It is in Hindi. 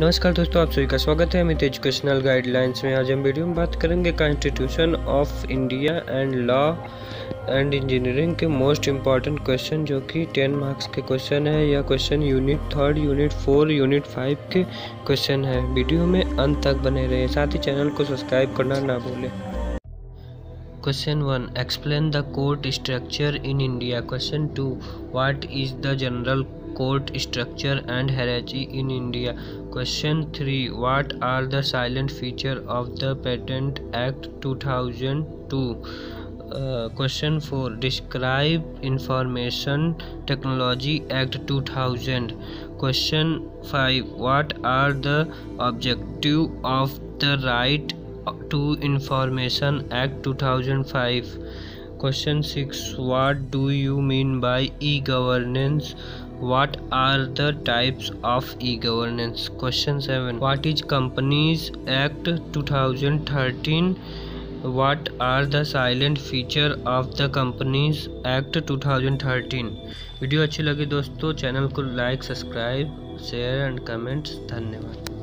नमस्कार दोस्तों, आप सभी का स्वागत है। अमित एजुकेशनल गाइडलाइंस में आज हम वीडियो में बात करेंगे constitution of India and law and engineering के मोस्ट इंपॉर्टेंट क्वेश्चन जो कि टेन मार्क्स के क्वेश्चन है या question unit third unit four unit five के क्वेश्चन है। वीडियो में अंत तक बने रहे। साथ ही चैनल को सब्सक्राइब करना ना भूलें। Question one explain the court structure in India question two what is the general court structure and hierarchy in India. Question 3. What are the silent features of the Patent Act 2002? Uh, question 4 describe information technology act 2000 question 5 what are the objective of the right to information act 2005 question six what do you mean by e governance what are the types of e governance question seven what is companies act two thousand thirteen what are the silent feature of the companies act two thousand thirteen video अच्छी लगी दोस्तों चैनल को like subscribe share and comments धन्यवाद।